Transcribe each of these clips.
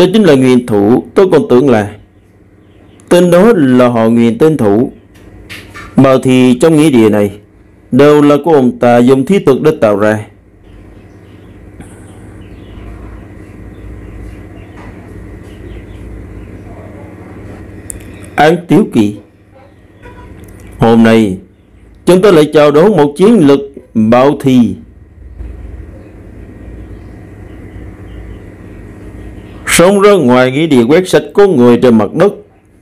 Đó chính là nguyên thủ. Tôi còn tưởng là Tên đó là họ nguyên tên thủ. Mà thì trong nghĩa địa này, Đều là của ông ta dùng thí thuật để tạo ra. Án Tiếu Kỳ. Hôm nay, Chúng ta lại chào đón một chiến lực bạo thi. Sống ra ngoài nghĩa địa quét sạch con người trên mặt đất,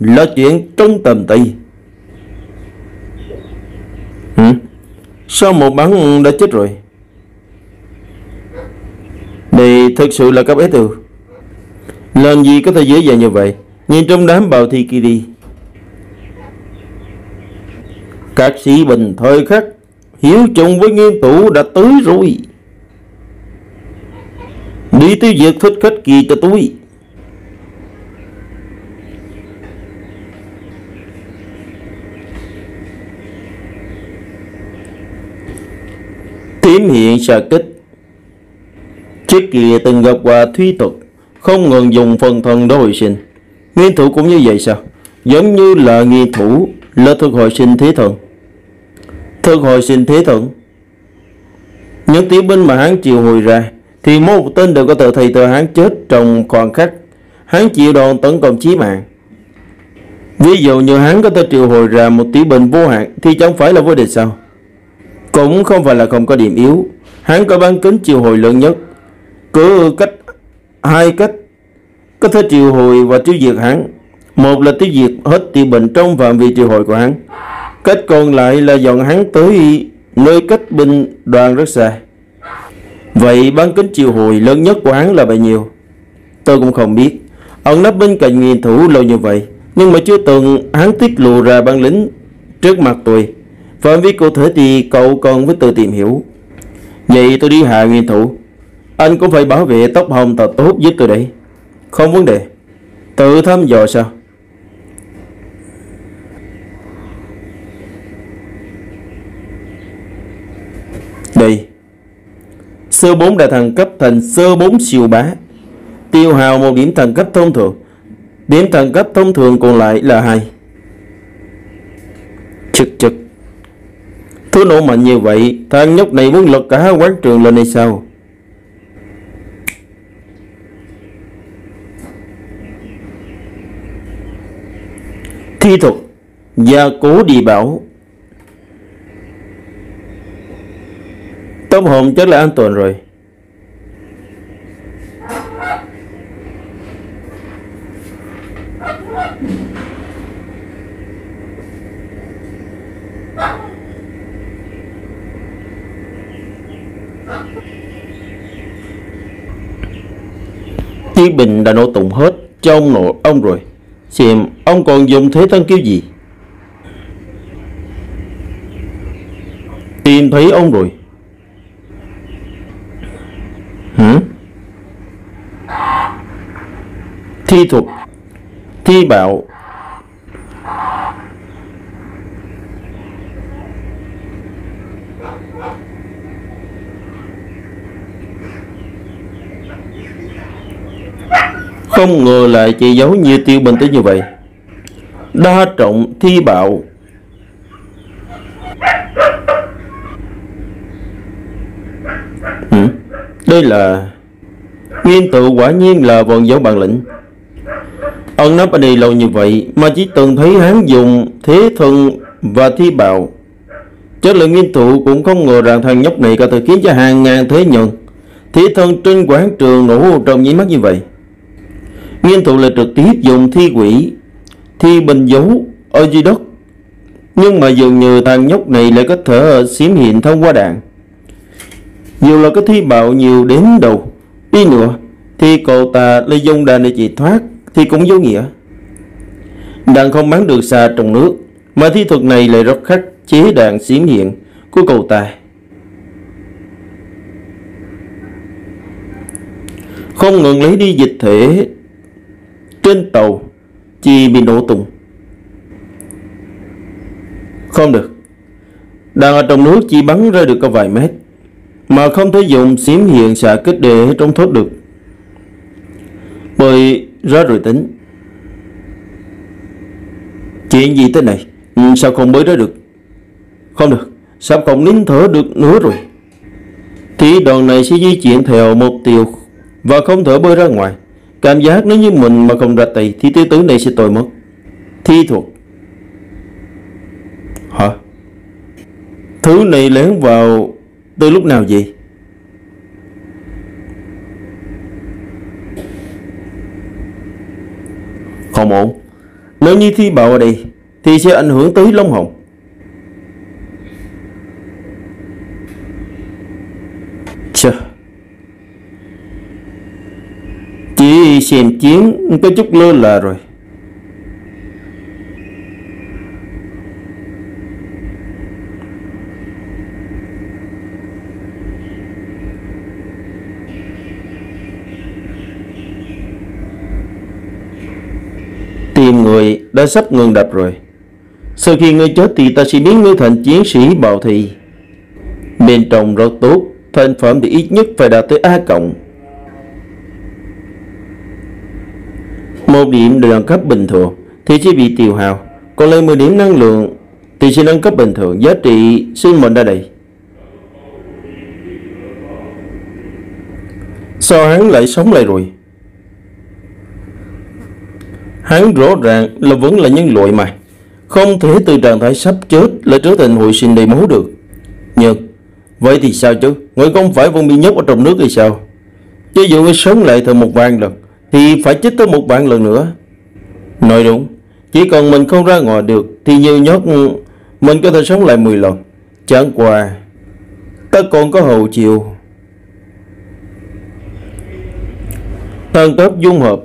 Là chuyện trong tầm tay. Ừ? Sao một bắn đã chết rồi? Đây thực sự là cấp S từ Làm gì có thể dễ dàng như vậy? Nhìn trong đám bào thi kia đi. Các sĩ bình thời khắc, Hiếu chung với nghiên tủ đã tới rồi. Đi tới diệt thích khách kia cho tôi. Tiếm hiện xà kích. Trước kia từng gặp qua thúy thuật Không ngừng dùng phần thần đối hồi sinh. Nguyên thủ cũng như vậy sao? Giống như là nghi thủ, Là thực hồi sinh thế thần. Thực hồi sinh thế thần. Những tiếng binh mà hắn chịu hồi ra thì một tên đều có tự thầy tự hắn chết trong khoảng khắc. Hắn chịu đòn tấn công chí mạng. Ví dụ như hắn có thể triệu hồi ra một tỷ binh vô hạn Thì chẳng phải là vô địch sao? Cũng không phải là không có điểm yếu. Hắn có bán kính triệu hồi lớn nhất. Cứ cách, Hai cách, Có thể triệu hồi và tiêu diệt hắn. Một là tiêu diệt hết tỷ bệnh trong phạm vi triệu hồi của hắn. Cách còn lại là dọn hắn tới Nơi cách binh đoàn rất xa. Vậy bán kính chiều hồi lớn nhất của hắn là bao nhiêu Tôi cũng không biết Ẩn nấp bên cạnh nghiền thủ lâu như vậy, Nhưng mà chưa từng hắn tiết lộ ra bản lính Trước mặt tôi Phạm vi cụ thể thì cậu còn phải tự tìm hiểu. Vậy tôi đi hạ nghiền thủ. Anh cũng phải bảo vệ tóc hồng thật tốt giúp tôi đấy. Không vấn đề. Tự thăm dò sao? Đây. Sơ 4 đại thần cấp thành sơ 4 siêu bá. Tiêu hào một điểm thần cấp thông thường. Điểm thần cấp thông thường còn lại là hai. Trực trực. Thứ nổ mạnh như vậy Thằng nhóc này muốn lật cả quán trường lên hay sao Thi thuật Gia cố đi bảo Tâm hồn chắc là an toàn rồi Chiến bình đã nổ tụng hết, cho ông nội ông rồi. Xem, ông còn dùng thế thân kêu gì? Tìm thấy ông rồi. Thi thuật Thi bạo Không ngờ lại chị giấu như tiêu bình tới như vậy Đa trọng thi bạo ừ. Đây là Nguyên tự quả nhiên là vần dấu bản lĩnh Ân nó đi lâu như vậy, Mà chỉ từng thấy hắn dùng thế thân và thi bạo chất lượng nghiên thủ cũng không ngờ rằng thằng nhóc này có thể khiến cho hàng ngàn thế nhân, Thế thân trên quán trường nổ trong nháy mắt như vậy. Nghiên thủ là trực tiếp dùng thi quỷ, Thi bình dấu, ở dưới đất. Nhưng mà dường như thằng nhóc này lại có thể xiếm hiện thông qua đạn. Dù là cái thi bạo nhiều đến đầu Đi nữa, Thì cậu ta lấy dùng đàn để chỉ thoát. Thì cũng vô nghĩa Đạn không bắn được xa trong nước Mà thi thuật này lại rất khắc chế đạn xiếm hiện của cậu ta Không ngừng lấy đi dịch thể trên tàu chỉ bị nổ tung. Không được. Đạn ở trong nước chỉ bắn ra được có vài mét, mà không thể dùng xiếm hiện xạ kích để trong thoát được. Bởi ra rồi tính. Chuyện gì thế này? Ừ, sao không bơi ra được? Không được. Sao không nín thở được nữa rồi? Thì đoàn này sẽ di chuyển theo một tiêu Và không thở bơi ra ngoài. Cảm giác nếu như mình mà không ra tay Thì tiêu tứ này sẽ tồi mất. Thi thuật. Hả? Thứ này lén vào Từ lúc nào vậy? Không ổn. Nếu như thi bạo ở đây, Thì sẽ ảnh hưởng tới Long Hồng. Chà. Chỉ xem chiến có chút lơ là rồi Tìm người đã sắp ngừng đập rồi. Sau khi ngươi chết thì ta sẽ biến ngươi thành chiến sĩ bào thị. Bên trong rất tốt, Thành phẩm thì ít nhất phải đạt tới A cộng. Một điểm được nâng cấp bình thường Thì chỉ bị tiêu hao, Còn lên 10 điểm năng lượng Thì sẽ nâng cấp bình thường. Giá trị sinh mệnh ra đây. Sao hắn lại sống lại rồi? Hắn rõ ràng là vẫn là nhân loại mà. Không thể từ trạng thái sắp chết Lại trở thành hồi sinh đầy máu được. Nhưng, Vậy thì sao chứ? Người không phải vẫn bị nhốt ở trong nước hay sao? Chứ dù người sống lại thêm một vạn lần, Thì phải chết tới một vạn lần nữa. Nói đúng, Chỉ cần mình không ra ngoài được, Thì nhiều nhất Mình có thể sống lại 10 lần. Chẳng qua, Ta còn có hậu chiều. Thần cấp dung hợp,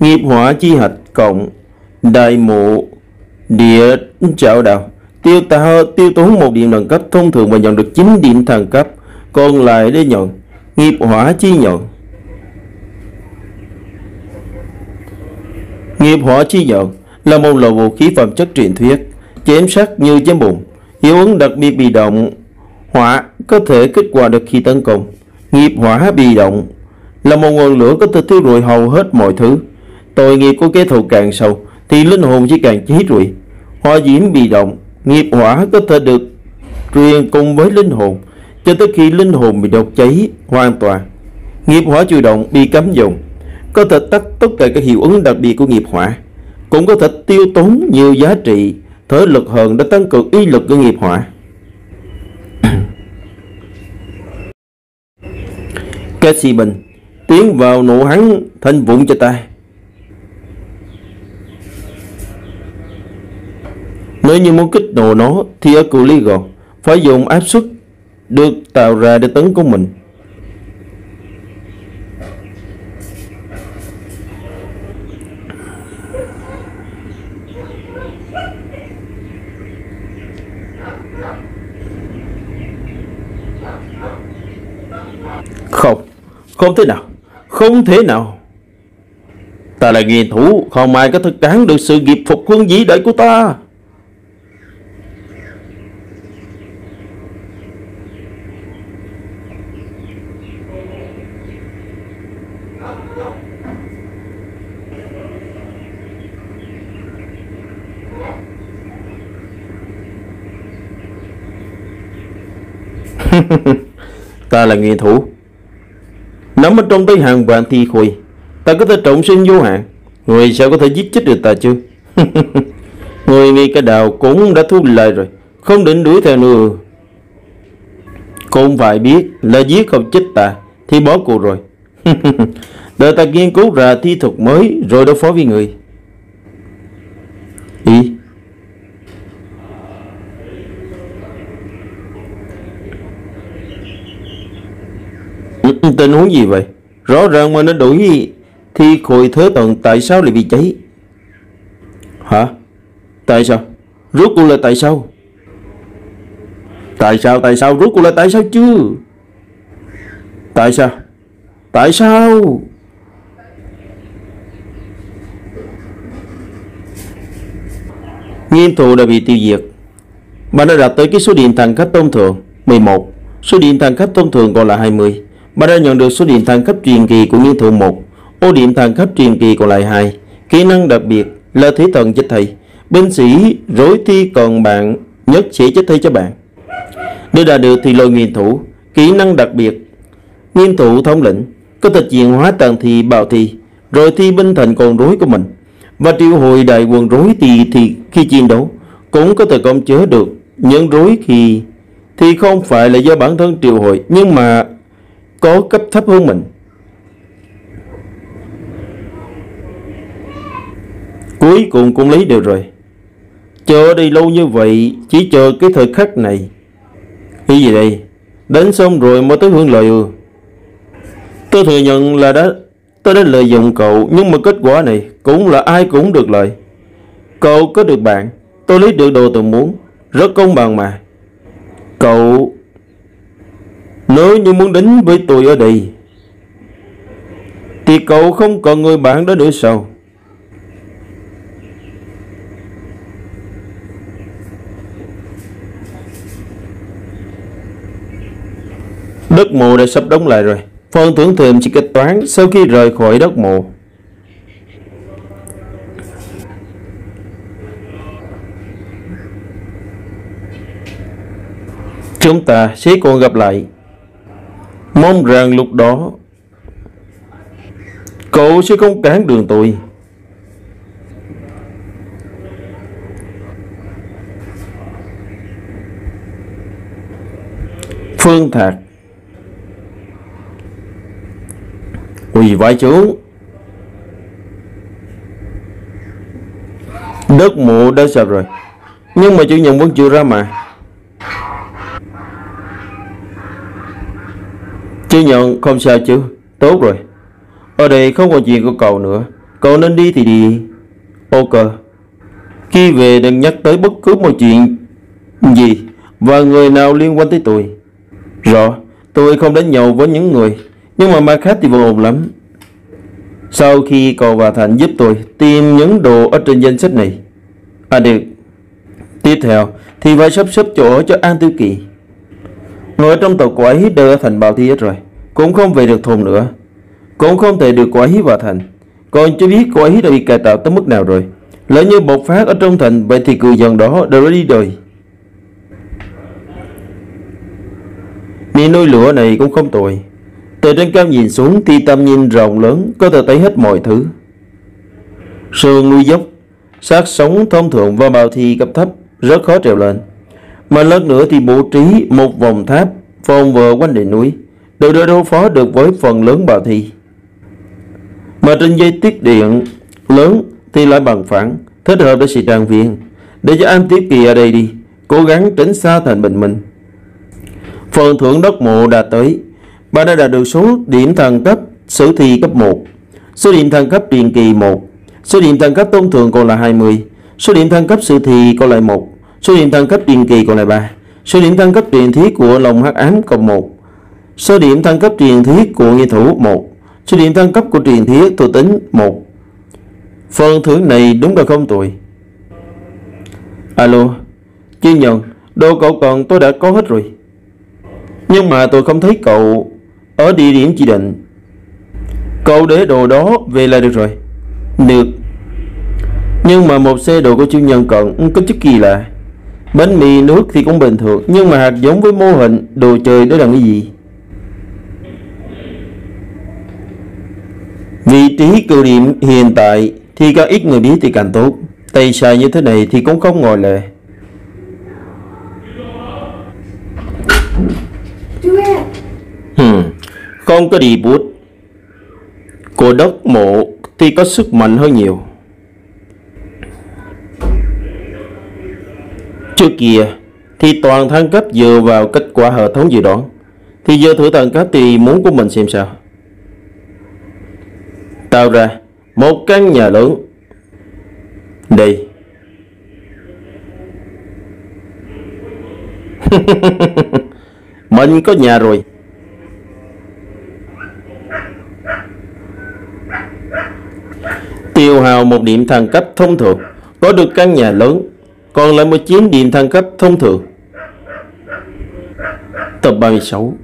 Nghiệp hỏa chi hạch cộng. Đại mộ Địa chảo đạo. Tiêu tạo tiêu tốn một điểm đẳng cấp thông thường và nhận được 9 điểm thăng cấp. Còn lại để nhận, Nghiệp hỏa chi nhận. Nghiệp hỏa chi nhận là một loại vũ khí phẩm chất truyền thuyết, chém sắc như chém bụng. Hiệu ứng đặc biệt bị động hỏa có thể kết quả được khi tấn công. Nghiệp hỏa bị động là một nguồn lửa có thể thiêu rụi hầu hết mọi thứ tội nghiệp của kẻ thù càng sâu, thì linh hồn chỉ càng cháy rụi. Hỏa diễm bị động, nghiệp hỏa có thể được truyền cùng với linh hồn, cho tới khi linh hồn bị đốt cháy hoàn toàn. Nghiệp hỏa chủ động bị cấm dùng, có thể tắt tất cả các hiệu ứng đặc biệt của nghiệp hỏa, cũng có thể tiêu tốn nhiều giá trị Thở lực hơn để tăng cường uy lực của nghiệp hỏa. Cassie Bình tiến vào nụ hắn thanh vụn cho ta. Nếu như muốn kích nổ nó thì ở cự ly gòn phải dùng áp suất được tạo ra để tấn công mình. Không, không thế nào, không thế nào. Ta là nghiền thủ, không ai có thực cản được sự nghiệp phục quân vĩ đại của ta. ta là nghệ thủ. Nắm ở trong tay hàng vạn thi khôi, Ta có thể trọng sinh vô hạn. Người sao có thể giết chết được ta chứ? Người ngay cái đào cũng đã thu lại rồi, Không định đuổi theo nữa. Cũng phải biết là giết không chết ta, Thì bỏ cuộc rồi. Đợi ta nghiên cứu ra thi thuật mới, Rồi đối phó với người. Ý Tình huống gì vậy? Rõ ràng mà nó đuổi thì khôi thế tận tại sao lại bị cháy? Hả? Tại sao? Rốt cuộc là tại sao? Tại sao? Tại sao? Rốt cuộc là tại sao chứ? Tại sao? Tại sao? Nghiêm thù đã bị tiêu diệt Bạn đã đạt tới cái số điện thằng khách thông thường 11 Số điện thằng khách thông thường còn là 20 bà đã nhận được số điện thăng cấp truyền kỳ của nghiên thụ 1 Ô điểm thăng cấp truyền kỳ còn lại hai. Kỹ năng đặc biệt là thế thần chết thầy. Binh sĩ rối thi còn bạn nhất sẽ chết thay cho bạn. Nếu đạt được thì lôi nghiên thủ. Kỹ năng đặc biệt. Nghiên thủ thống lĩnh. Có thể chuyển hóa tàn thì bào thi. Rồi thi binh thành còn rối của mình. Và triệu hồi đại quân rối thì, thì khi chiến đấu Cũng có thể công chứa được những rối khi Thì không phải là do bản thân triệu hồi Nhưng mà có cấp thấp hơn mình. Cuối cùng cũng lấy được rồi. Chờ đi lâu như vậy, Chỉ chờ cái thời khắc này. Cái gì đây? Đánh xong rồi mới tới hưởng lợi. Ư Tôi thừa nhận là đã, Tôi đã lợi dụng cậu, Nhưng mà kết quả này Cũng là ai cũng được lợi. Cậu có được bạn, Tôi lấy được đồ tôi muốn, Rất công bằng mà. Cậu nếu như muốn đến với tôi ở đây, Thì cậu không còn người bạn đó nữa sao Đất mộ đã sắp đóng lại rồi. Phần thưởng thềm chỉ kết toán sau khi rời khỏi đất mộ. Chúng ta sẽ còn gặp lại. Mong rằng lúc đó, cậu sẽ không cản đường tôi. Phương Thạc, quỳ vai xuống đất mộ đã sập rồi, nhưng mà chủ nhân vẫn chưa ra mà chứ nhận, không sao chứ. Tốt rồi. Ở đây không còn chuyện của cậu nữa. Cậu nên đi thì đi. Ok khi về đừng nhắc tới bất cứ một chuyện gì và người nào liên quan tới tôi. Rõ, tôi không đánh nhậu với những người, nhưng mà ma khách thì vô ổn lắm. Sau khi cậu và Thành giúp tôi Tìm những đồ ở trên danh sách này. À được. Tiếp theo thì phải sắp xếp chỗ cho An Tiêu Kỳ. Người trong tàu của đều ở thành bào thi hết rồi. Cũng không về được thôn nữa. Cũng không thể được quái vào thành. Còn chưa biết quái đã bị cải tạo tới mức nào rồi. Lỡ như bộc phát ở trong thành Vậy thì cư dần đó đều đã đi đời Miệng nuôi lửa này cũng không tồi. Từ trên cao nhìn xuống thì tầm nhìn rộng lớn có thể thấy hết mọi thứ. Sườn núi dốc, sát sống thông thường và bào thi cấp thấp rất khó trèo lên. Mà lớn nữa thì bố trí một vòng tháp phòng vờ quanh đỉnh núi đều đã đối phó được với phần lớn bài thi. Mà trên dây tiết điện lớn thì lại bằng phẳng, thích hợp để sự trang viên. Để cho anh tiếp kỳ ở đây đi, cố gắng tránh xa thành bình minh. Phần thưởng đất mộ đã tới, bà đã đạt được số điểm thần cấp sử thi cấp 1, số điểm thần cấp truyền kỳ 1, số điểm thần cấp thông thường còn là 20, số điểm thần cấp sử thi còn lại 1, số điểm thần cấp truyền kỳ còn lại 3, số điểm thần cấp truyền thí của lòng hắc ám còn 1, số điểm thăng cấp truyền thiết của nghi thủ 1, số điểm thăng cấp của truyền thiết thuộc tính 1. Phần thưởng này đúng là không tuổi Alo, chuyên nhận, đồ cậu còn tôi đã có hết rồi. Nhưng mà tôi không thấy cậu ở địa điểm chỉ định. Cậu để đồ đó về là được rồi. Được. Nhưng mà một xe đồ của chuyên nhân cần có chút kỳ lạ. Bánh mì nước thì cũng bình thường, nhưng mà hạt giống với mô hình đồ chơi đó là cái gì? Vị trí cựu điểm hiện tại thì càng ít người biết thì càng tốt. Tay sai như thế này thì cũng không ngồi lệ. Hmm không có đi bút. Của đất mộ thì có sức mạnh hơn nhiều. Trước kia thì toàn thăng cấp dựa vào kết quả hệ thống dự đoán. Thì giờ thử thăng cấp thì muốn của mình xem sao tạo ra một căn nhà lớn. Đi mình có nhà rồi. Tiêu hào một điểm thăng cấp thông thường, có được căn nhà lớn, còn lại 19 điểm thăng cấp thông thường. Tập 36